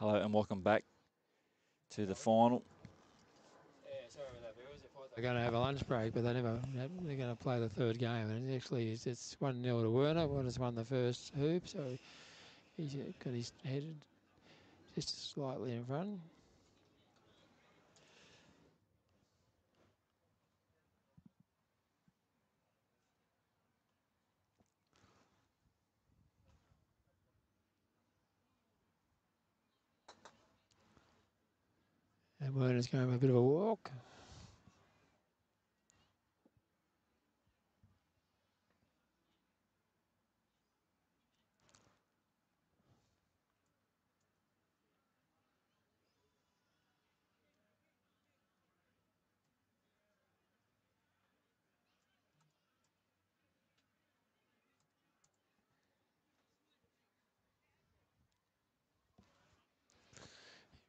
Hello and welcome back to the final. Yeah, sorry about that, viewers. They're going to have a lunch break, but they never. They're going to play the third game, and actually it's, it's one 0 to Werner. Werner's won the first hoop, so he's got his head just slightly in front. And Werner's going for a bit of a walk.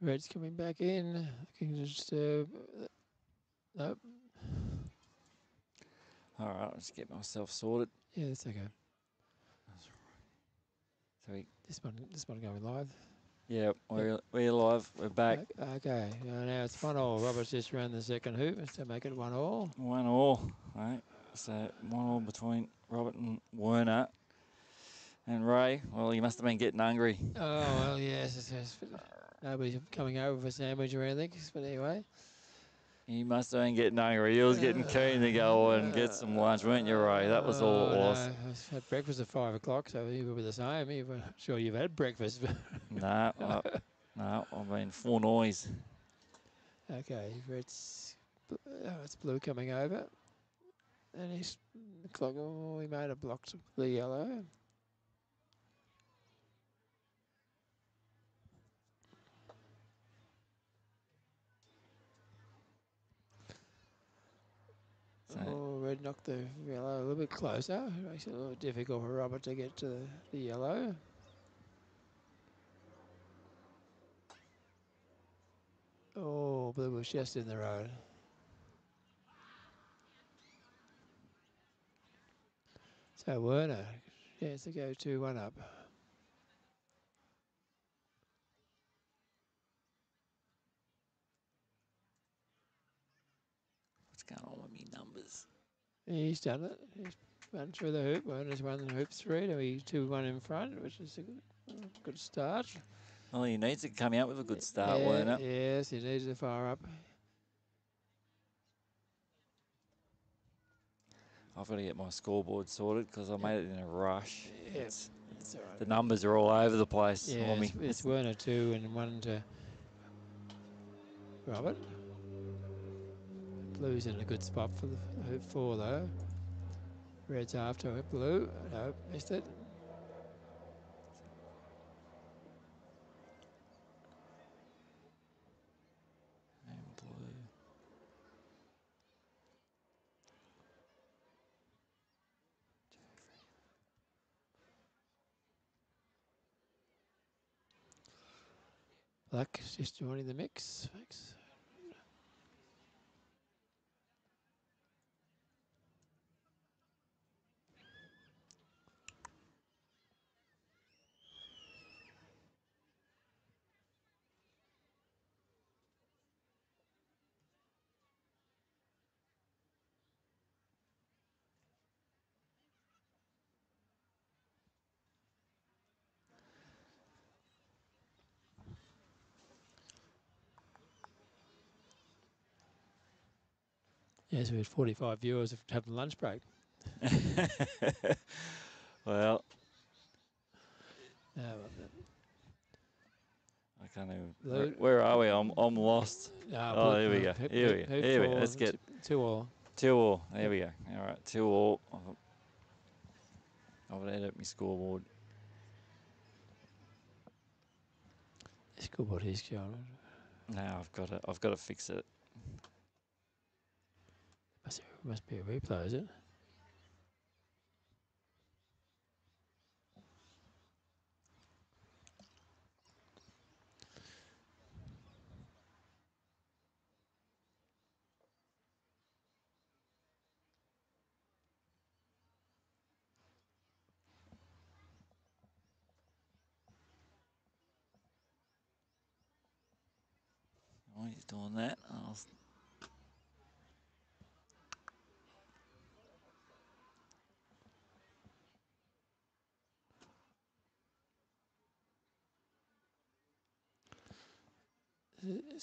Red's coming back in. Looking to disturb. Nope. All right, I'll just get myself sorted. Yeah, that's okay. So we, This one, this one going live. yeah, we're we're live. We're back. Okay, uh, now it's one all. Roberts just ran the second hoop to make it one all. One all, right? So one all between Robert and Werner. And Ray, well, you must have been getting hungry. Oh well, yes. It's, it's, nobody's coming over for a sandwich or anything. But anyway, You must have been getting hungry. You was getting keen to go and get some lunch, weren't you, Ray? That was all Oh, was. no, I had breakfast at five o'clock, so you be the same. You- I'm sure you've had breakfast. No, no, I've been full noise. okay, it's oh, it's blue coming over, and he's clock. Oh, he made a block to the yellow. So, Oh, red knocked the yellow a little bit closer. Makes it a little difficult for Robert to get to the, the yellow. Oh, blue was just in the road. So Werner, chance to go two one up. what's going on with me numbers? He's done it. He's run through the hoop. Werner's won the hoop three to be two one in front, which is a good, good start. Well, he needs to come out with a good start, Yeah, Werner. Yes, he needs to fire up. I've got to get my scoreboard sorted because I made it in a rush. Yeah, It's, It's all right. the numbers are all over the place Yeah, for me. it's, it's Werner two and one to Robert. Blue's in a good spot for the hoop four though. Red's after it. Blue, no, missed it. And blue. Black's just joining the mix. Thanks. Yes, we had 45 viewers having lunch break. well, No, I can't even. Where, where are we? I'm, I'm lost. no, Oh, blue- here we go, here we go, here we go. Let's get- two all. Two all. There we go. All right, two all. I've- I've edit my scoreboard. Scoreboard is going. Now I've got to. I've got to fix it. Must, must be a replay, is it?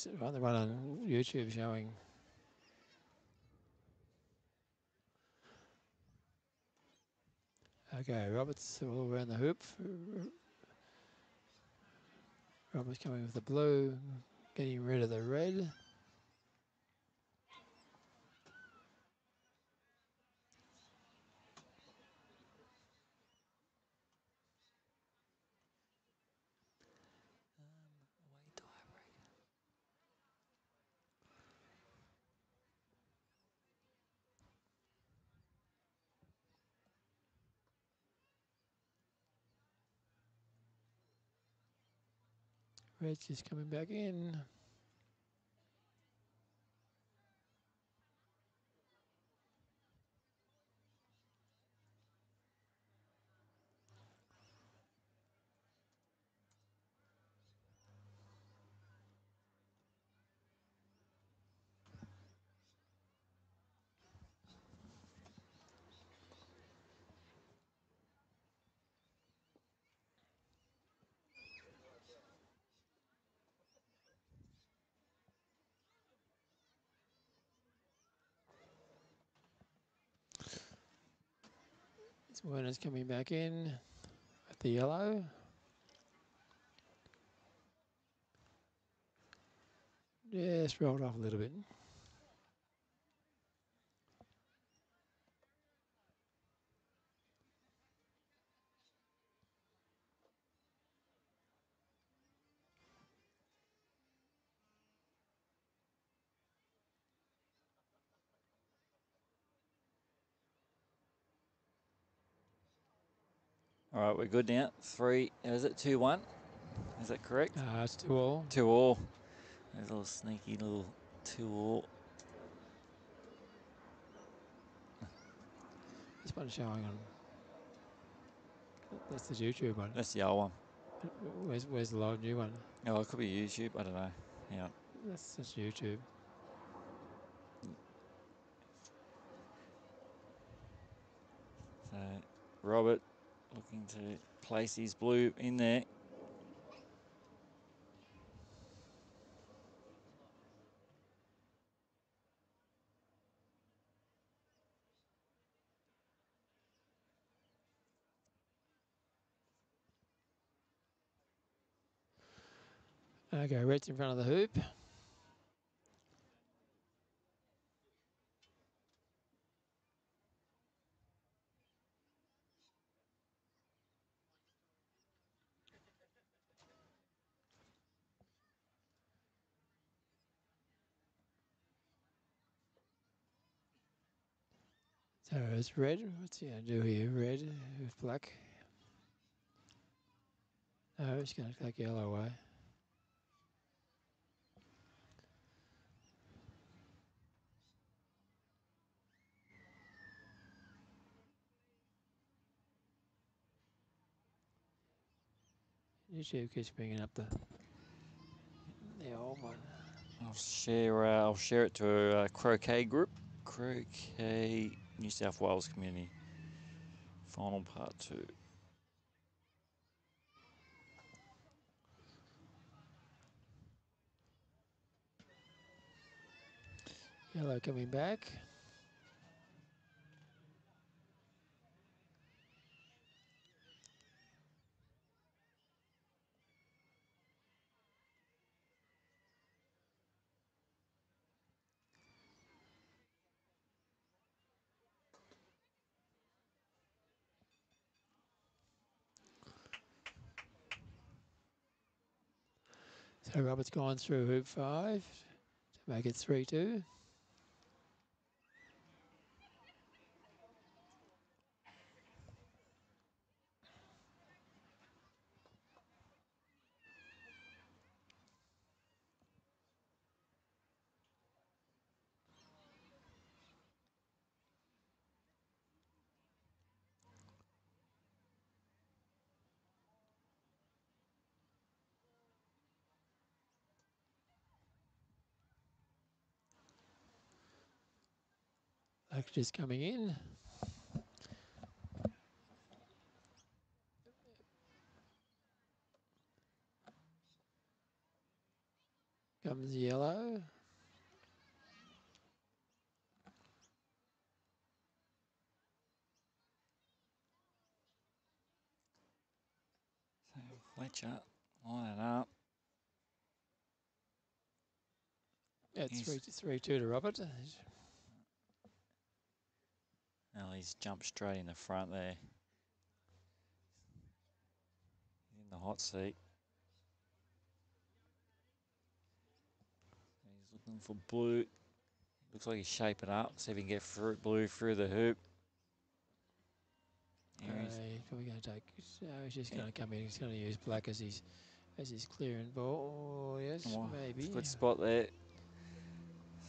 One on YouTube showing. Okay, Roberts all around the hoop. Roberts coming with the blue, getting rid of the red. Red's just coming back in. This Werner's coming back in at the yellow. Just rolled off a little bit. All right, we're good now. Three. Is it two one? Is that correct? Uh, it's two all. Two all. There's a little sneaky little two all. This one's showing on. That's the YouTube one. That's the old one. Where's where's the live new one? Oh, it could be YouTube. I don't know. Yeah. That's that's YouTube. So Robert looking to place his blue in there. Okay, red's in front of the hoop. So it's red. What's he gonna do here? Red with black. Oh, he's gonna take yellow away. YouTube keeps bringing up the the old one. I'll share. Uh, I'll share it to a uh, croquet group. Croquet New South Wales community. Final part two. Yellow coming back. Robert's gone through hoop five to make it 3 2. Just coming in. Comes yellow. So Fletcher, line it up. At He's- three to three to Robert. Now he's jumped straight in the front there. In the hot seat. He's looking for blue. Looks like he's shaping up. See if he can get through blue through the hoop. He we're going to take. So he's just Yeah. going to come in. He's going to use black as his as his clearing ball. Oh, yes, Well, maybe. Good spot there.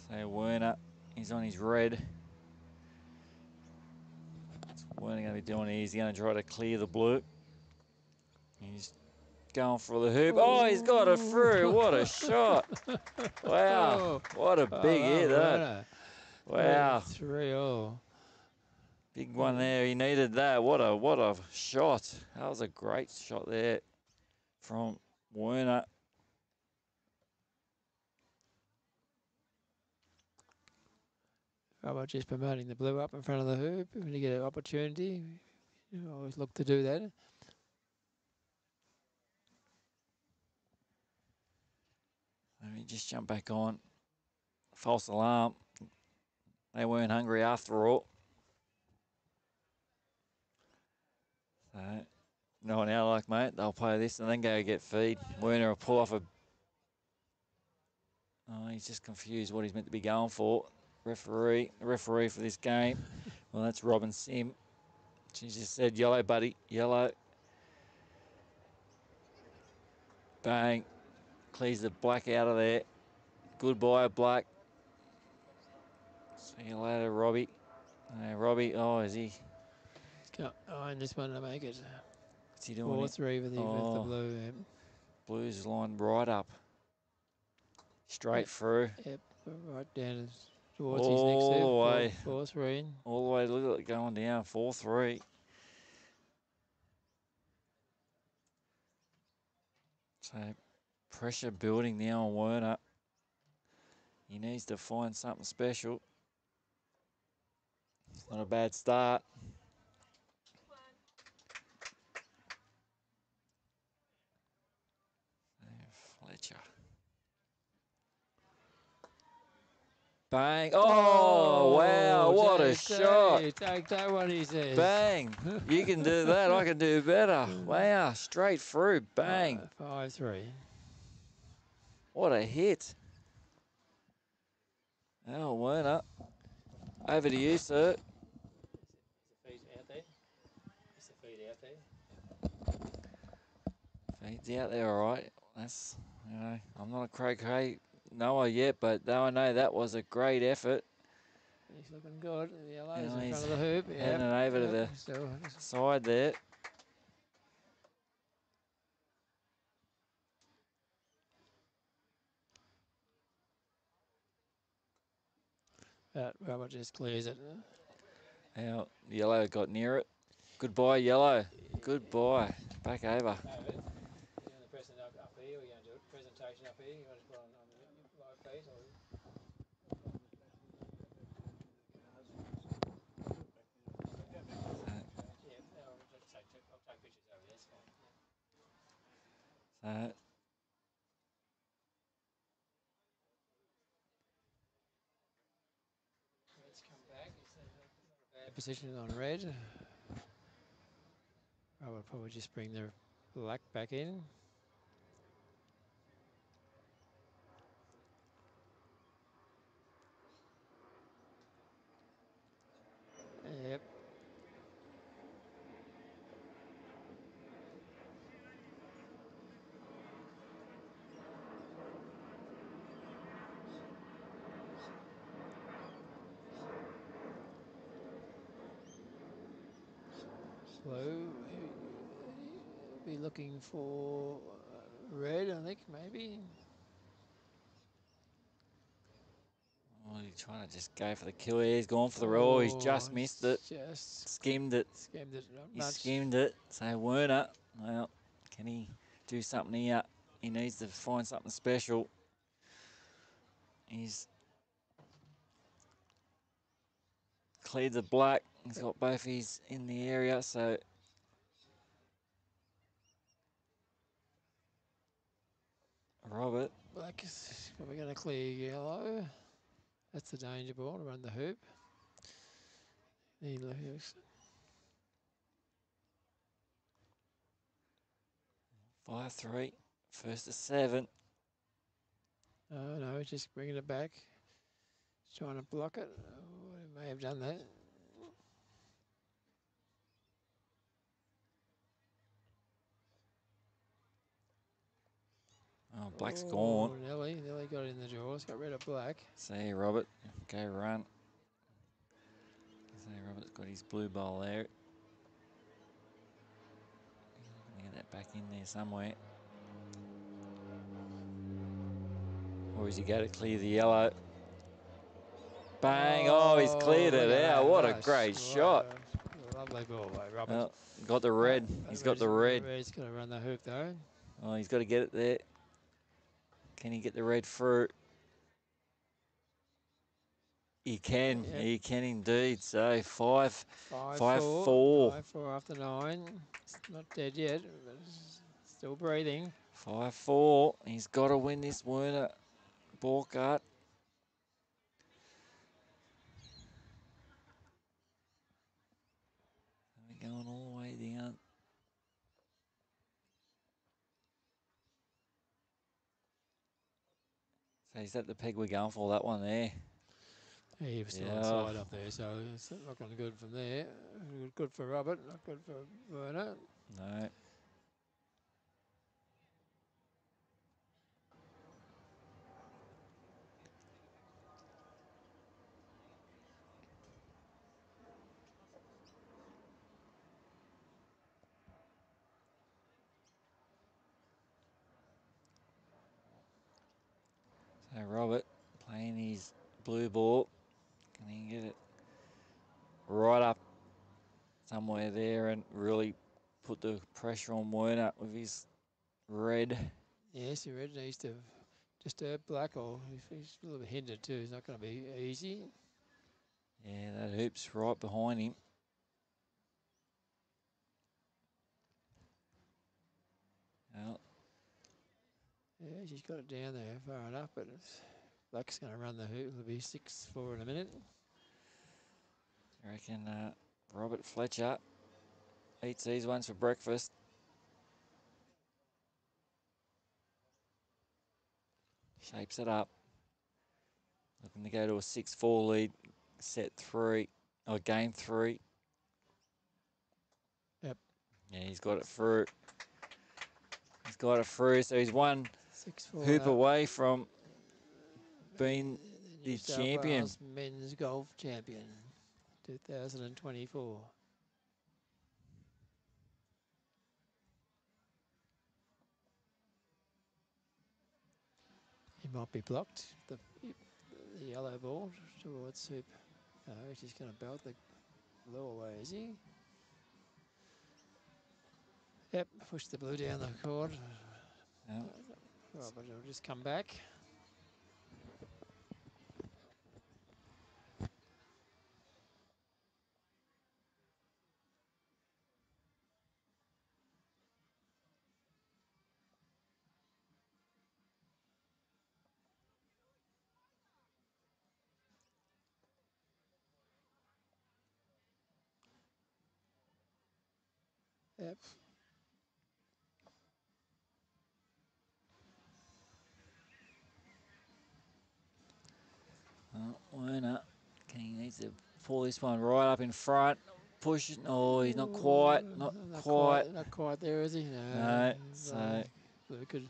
So Werner, he's on his red. Werner going to be doing here? He's going to try to clear the blue. He's going for the hoop. Oh, he's got it through. What a shot. Wow. Oh, What a oh, big oh, hit, that. Wow. Three, three all. Big one there. He needed that. What a what a shot. That was a great shot there from Werner. Robert just promoting the blue up in front of the hoop. When you get an opportunity, you always look to do that. Let me just jump back on. False alarm. They weren't hungry after all. So, no one out like mate. They'll play this and then go get feed. Werner will pull off a. Oh, he's just confused what he's meant to be going for. Referee, referee for this game. Well, that's Robin Sim. She just said yellow, buddy, yellow. Bang. Clears the black out of there. Goodbye, black. See you later, Robbie. Hey, Robbie. Oh, is he? Oh, and this one to make it. What's he doing? Four here? three with the, with Oh. the blue. Yep. Blues line right up. Straight through. yep. Right down towards All his next the way. Four three. All the way. Look at it going down. 4 3. So pressure building now on Werner. He needs to find something special. It's not a bad start. Fletcher. Bang. Oh, wow. What a Jake, shot. hey, Take that one, he says. Bang. You can do that. I can do better. Wow. Straight through. Bang. Uh, five three. What a hit. Oh, Werner. Over to you, sir. Feet out there. Is the feet out there? Feeds out there, all right. That's, you know, I'm not a croquet knower yet, but though I know that was a great effort. He's looking good. The yellow's Yeah, in front of the hoop. Yep. it over to the Side there. That Robert just clears it. Now, yellow got near it. Goodbye, yellow. Goodbye. Back over. You're going to present up, up here. We're going to do a presentation up here. You want to put on, on the live feed? Or? Yeah, I'll just take, I'll take pictures over Let's come back. A, bad position on red. I would probably just bring the black back in. Yep. Slow. Be looking for red, I think, maybe. Oh, he's trying to just go for the kill here. He's gone for the roll. He's oh, just Oh, missed it. Just Skimmed it. skimmed it. He skimmed it. So Werner, well, can he do something here? He needs to find something special. He's cleared the black. He's got both his in the area, so Robert. Black is probably going to clear yellow. That's the danger ball around the hoop. He looks Five three, first to seven. Oh no, he's just bringing it back. Trying to block it. Oh, he may have done that. Oh, black's oh, gone. Nelly, Nelly got it in the drawers. Got rid of black. See Robert, go run. See Robert's got his blue ball there. Get that back in there somewhere. Oh, or is he going to clear the yellow? Bang! Oh, he's oh, cleared look it out. What a great What shot. a Lovely ball by Robert. Got the red. He's got the red. Red's going to run the hoop though. Oh, he's got to get it there. Can he get the red fruit? He can. Yeah. He can indeed. So five. Five, Five, four. four. Five four after nine. It's not dead yet, but still breathing. Five four. He's got to win this Werner Borkart. Going all the way down. Is that the peg we're going for? That one there. Yeah, he was still Yeah. inside up there, so it's not looking good from there. Good- Good for Robert, not good for Werner. No. Robert playing his blue ball. Can he get it right up somewhere there and really put the pressure on Werner with his red? Yes, he really needs to disturb Black, or if he's a little bit hindered too, it's not going to be easy. Yeah, that hoop's right behind him. Well, Yeah, she's got it down there far enough, but it's, Black's going to run the hoop. It'll be six four in a minute. I reckon uh, Robert Fletcher eats these ones for breakfast. Shapes it up. Looking to go to a 6-4 lead, set three, or game three. Yep. Yeah, he's got it through. He's got it through, so he's one Six four. hoop up. away from being uh, New the South champion. Wales men's golf champion, 2024. He might be blocked. The, the yellow ball towards Hoop. No, he's just going to belt the blue away, is he? Yep, push the blue down the court. Yeah. Right, but it'll just come back. Yep. Pull this one right up in front. Push it. Oh, he's not quite. Ooh, Not quite. Not quite there, is he? No. No, so- blue could.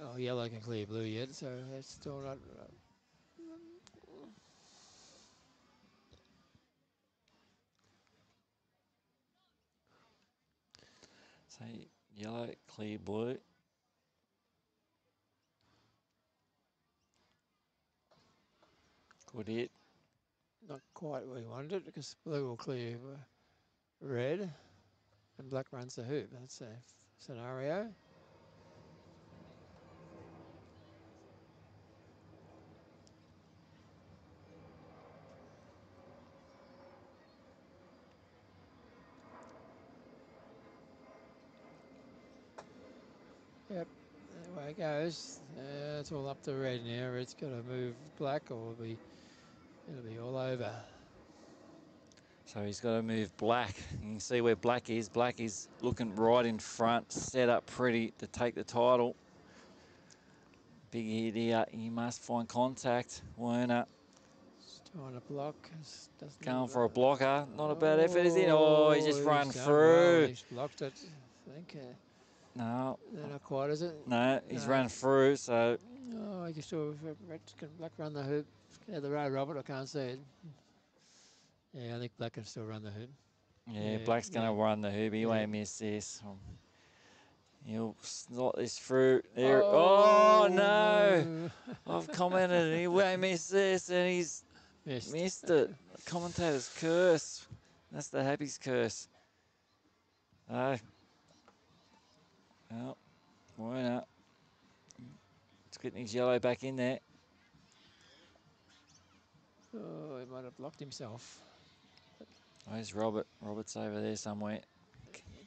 Oh, yellow can clear blue yet, so that's still not. So yellow, clear blue. Good hit. Not quite where we wanted it because blue will clear uh, red and black runs the hoop. That's a scenario. Yep, that way it goes. Uh, it's all up to red now. Red's got to move black or be, it'll be all over. So he's got to move black. You can see where black is. Black is looking right in front, set up pretty to take the title. Big hit here. He must find contact. Werner Just trying to block. doesn't going for a blocker. Not a bad effort, is it? Oh, he just run through. He's blocked it. I think. Uh, No, no, not quite, is it? no, he's No. run through. So Oh, I just saw if Red can Black run the hoop. Yeah, the road, Robert. I can't see it. Yeah, I think Black can still run the hoop. yeah, Yeah, Black's going to yeah. run the hoop. He Yeah. won't miss this. He'll slot this through. There. Oh, oh no. I've commented and he won't miss this, and he's Missed. Missed it. Commentator's curse. That's the happy's curse. Oh. Well, Werner. It's getting his yellow back in there. Oh, he might have blocked himself. Where's Robert? Robert's over there somewhere.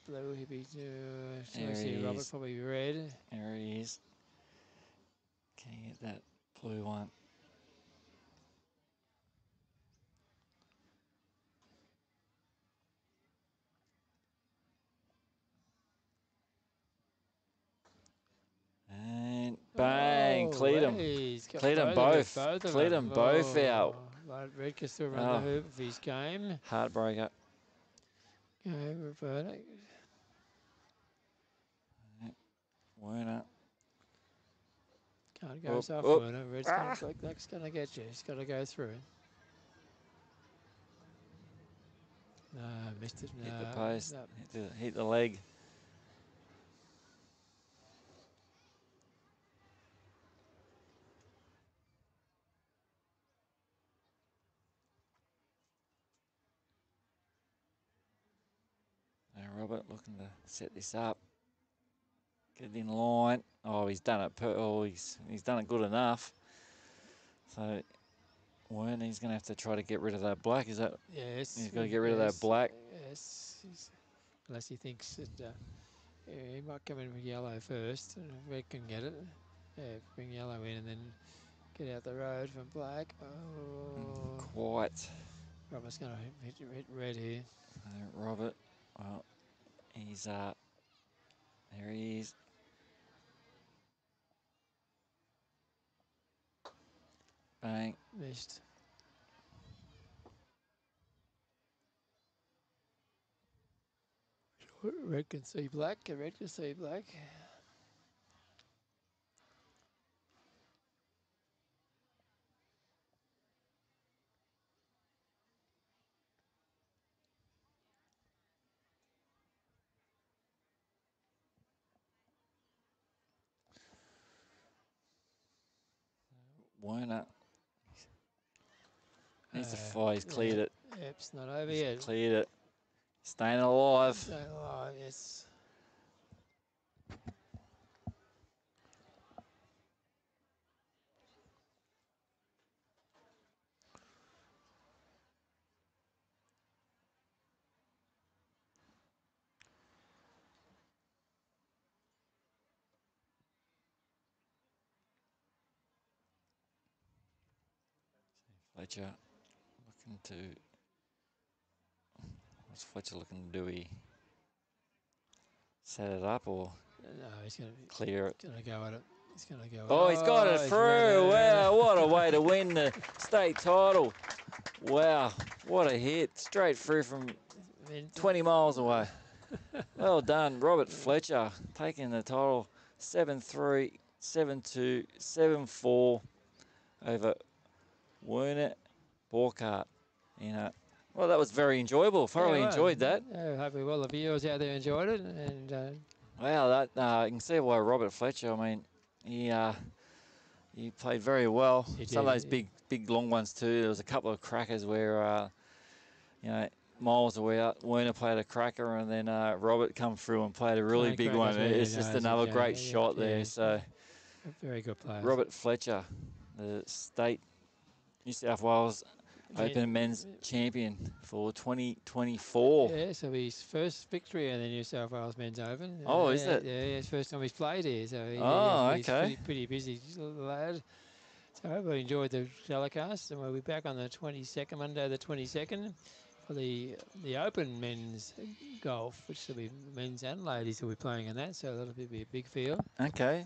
Blue, he'd be. Uh, There he Robert is. probably red. There he is. Can you get that blue one? And bang, Oh, cleared him. hey, he's got Cleared 'em both both. Cleared 'em both out. Oh, Red can still run Oh. the hoop if he's game. Heartbreaker. Go revert it. Werner. Can't go Up, so up. far. Red's Ah. gonna, Black, going to get you. He's got to go through. No, missed it. Hit no, the post. no. Hit the, hit the leg. Now Robert looking to set this up. Get it in line. Oh, he's done it. Per- oh, he's he's done it good enough. So, Werner's going to have to try to get rid of that black. Is that Yes. He's gotta get rid of that black. Yes. he's- Unless he thinks that uh, he might come in with yellow first, and if Red can get it. Yeah, bring yellow in and then get out the road from black. Oh, quite? Robert's going to hit, hit red here. Uh, Robert, well, he's uh, there he is. Bang. Missed. Red can see black, red can see black. Werner. Needs to Uh, fire. He's cleared it. It's not over He's yet. cleared it. Staying alive. So, oh, yes. Fletcher looking to. What's Fletcher looking to do? He set it up or No, he's going to clear it? gonna go at it. He's going to go. Oh, he's got it oh, he's through. Wow, what a way to win the state title. Wow, what a hit. Straight through from 20 miles away. Well done, Robert Fletcher, taking the title 7 3, 7 2, 7 4 over Werner Borkart. You know, well, that was very enjoyable. Thoroughly well, enjoyed that. Yeah, hopefully, well, the viewers out there enjoyed it, and uh, Wow, that uh, you can see why Robert Fletcher. I mean, he uh, you played very well. He Some of those yeah. big, big long ones too. There was a couple of crackers where, uh, you know, miles away out, Werner played a cracker, and then uh, Robert come through and played a really Playing big one. It's just another yeah, great yeah, shot there. yeah. So A very good player. Robert Fletcher, the state New South Wales Yeah. Open Men's Champion for 2024. Yeah, so his first victory in the New South Wales Men's Open. Oh, is yeah, it? Yeah, it's first time he's played here, so he, Oh, he's okay. pretty, pretty busy lad. So I hope you enjoyed the telecast, and we'll be back on the 22nd, Monday the 22nd, for the the Open Men's Golf, which will be men's and ladies will be playing in that, so that'll be a big field. Okay.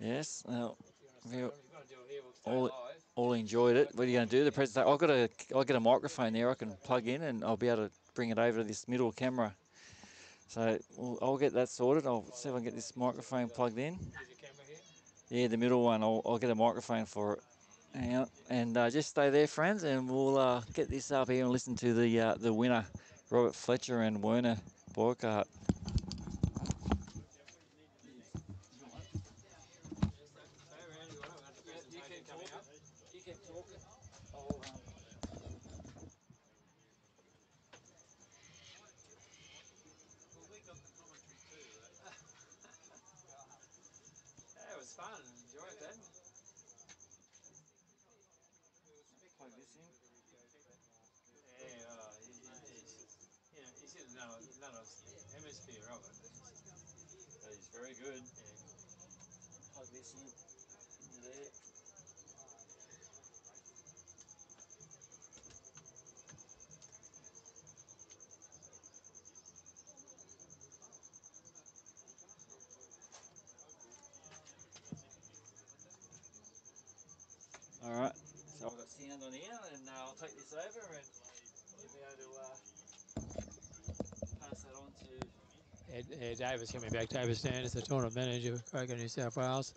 Yes. Well, we all, all enjoyed it. What are you going to do? The presentation. I've got a. I'll get a microphone there. I can plug in, and I'll be able to bring it over to this middle camera. So we'll, I'll get that sorted. I'll see if I can get this microphone plugged in. Yeah, the middle one. I'll, I'll get a microphone for it. Hang. And uh, just stay there, friends, and we'll uh, get this up here and listen to the uh, the winner, Robert Fletcher and Werner Borkart. Yeah, it was fun. Enjoyed that. Yeah, uh, he, he's, you know, he's in another, another hemisphere of it. That is very good into there. All right. So I've got sound on here, and uh, This over, and you'll be able to uh, pass that on to Ed, Ed Davis coming back. Davis Sanders, the tournament manager of Croquet, New South Wales.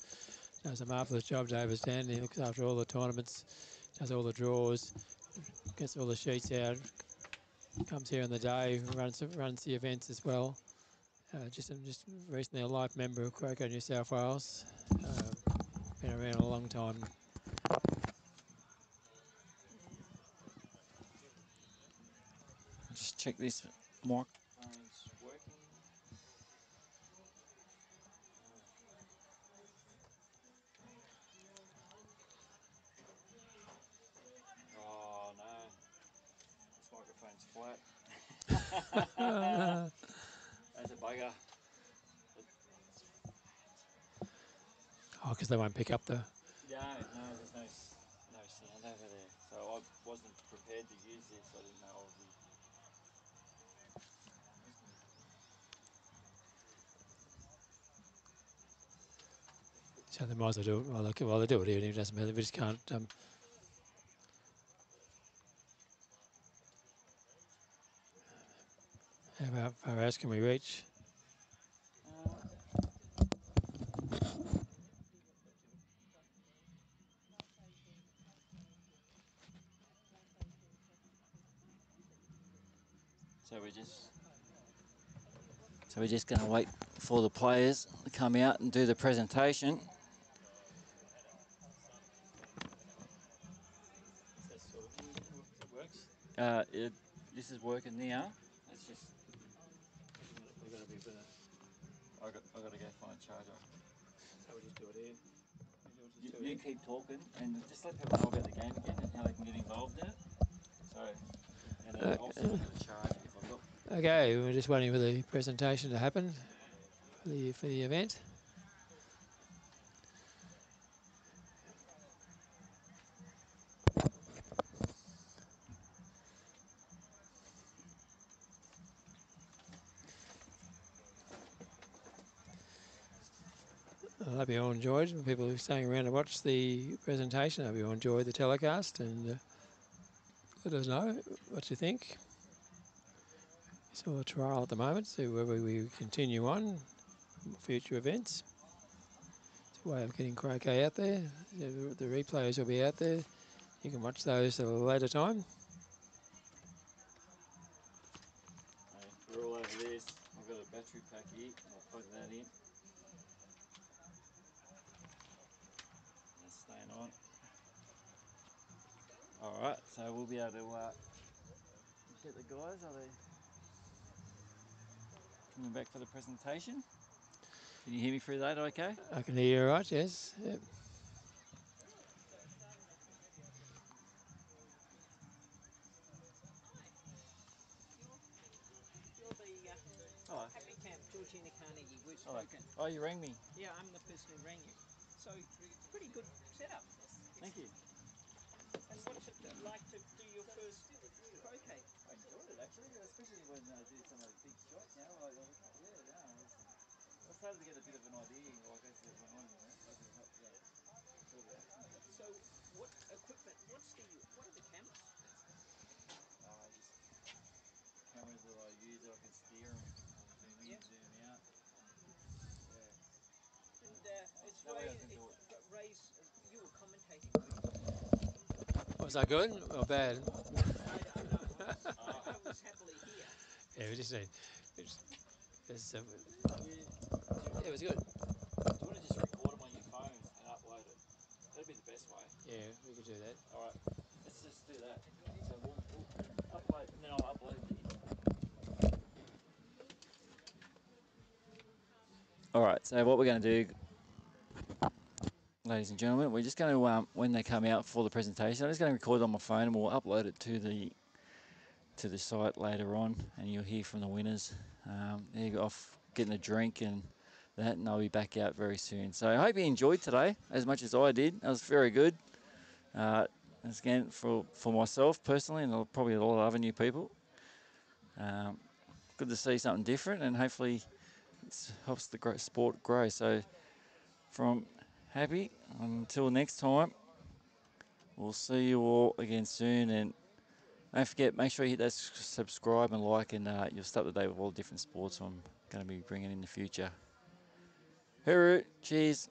Does a marvellous job, Davis Sanders. He looks after all the tournaments, does all the draws, gets all the sheets out, comes here on the day, runs runs the events as well. Uh, just just recently a life member of Croquet, New South Wales. Uh, been around a long time. Just check this mark. Oh no, this microphone's flat. That's a bugger. Oh, because they won't pick up the. Yeah, no, there's no s- no sound over there. So I wasn't prepared to use this. I didn't know I would be. So they might as well do it while they, while they do it here. It doesn't matter. We just can't. Um, how far else can we reach? So we're just so we're just going to wait for the players to come out and do the presentation. Uh, it, this is working now. It's just we got to be a bit of. I got I got to go find a charger. So we just do it here. You, you keep talking and just let people know about the game again and how they can get involved in it. So, and then Uh, also get a if I've. Okay, we're just waiting for the presentation to happen for the for the event. Enjoyed. People who are staying around to watch the presentation, I hope you enjoyed the telecast and uh, let us know what you think. It's all a trial at the moment, so whether we continue on future events. It's a way of getting croquet out there. The, the replays will be out there. You can watch those at a later time. We're all over this. I've got a battery pack here. I'll plug that in. All right, so we'll be able to uh, get the guys. Are they coming back for the presentation? Can you hear me through that? Okay. I can hear you all right, yes. Yep. You're the uh, Hello. Happy Cam, Georgina Carnegie. We've spoken. Oh, you rang me. Yeah, I'm the person who rang you. So, pretty good setup. Thank you. And what's it like to do your first croquet? I enjoyed it actually, especially when I do some of those big shots. Know, like, like yeah, no, I, was, I started to get a bit of an idea, like as it went on. You know, like, it yeah. So, what equipment? What's the? What are the cameras? Uh, just cameras that I use that I can steer them, zoom in, Yeah. zoom out. Yeah. And uh, it's That way I Ray. can do it. It, Ray's. Uh, you were commentating. weren't you? Was that good or bad? I, I know. I was, I was happily here. Yeah, we just need. we just- it's, uh, You, it was good. do you want to just record them on your phone and upload it? That'd be the best way. Yeah, we could do that. All right, let's just do that. So we'll, we'll upload, and then I'll upload the. All right, so what we're going to do, ladies and gentlemen, we're just going to, um, when they come out for the presentation, I'm just going to record on my phone and we'll upload it to the to the site later on, and you'll hear from the winners. Um, they're off getting a drink and that, and I'll be back out very soon. So I hope you enjoyed today as much as I did. That was very good. Uh, again, for, for myself personally, and probably a lot of other new people. Um, good to see something different, and hopefully it helps the sport grow. So, from happy until next time, we'll see you all again soon. And don't forget, make sure you hit that subscribe and like, and uh, you'll up to date with all the different sports I'm going to be bringing in the future. Hooroo, cheers.